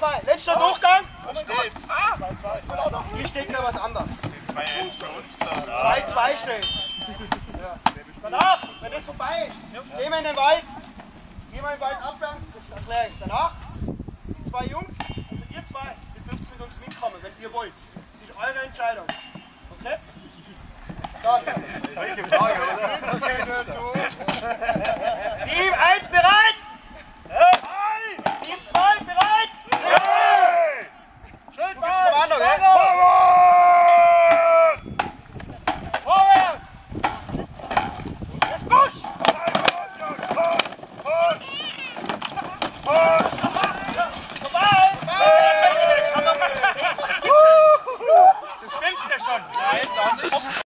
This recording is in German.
2. Letzter Durchgang. Steht's. Hier steht mir was anderes. 2-1 für uns, ich. 2-2 steht. Ja. Danach, wenn das vorbei ist, gehen wir in den Wald. Gehen wir in den Wald abwärmen, das erkläre ich. Danach, die zwei Jungs und ihr zwei, ihr dürft mit uns mitkommen, wenn ihr wollt. Das ist eure Entscheidung. Okay? Dann. Kommando, gell? Vorwärts! Vorwärts! Jetzt Busch! Du schwimmst ja schon! Nein, doch nicht!